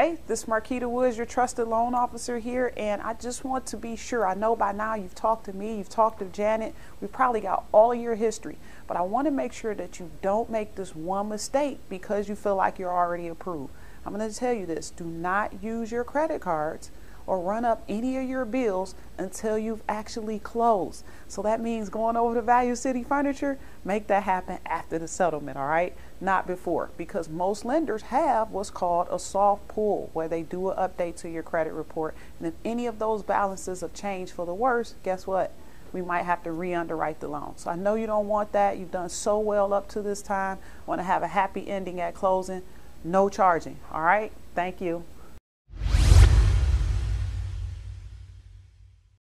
Hey, this is Markita Woods, your trusted loan officer here, and I just want to be sure. I know by now you've talked to me, you've talked to Janet, we probably got all your history, but I want to make sure that you don't make this one mistake because you feel like you're already approved. I'm going to tell you this do not use your credit cards or run up any of your bills until you've actually closed. So that means going over to Value City Furniture, make that happen after the settlement, all right? Not before, because most lenders have what's called a soft pull, where they do an update to your credit report. And if any of those balances have changed for the worse, guess what? we might have to re-underwrite the loan. So I know you don't want that. You've done so well up to this time. Want to have a happy ending at closing. No charging. All right. Thank you.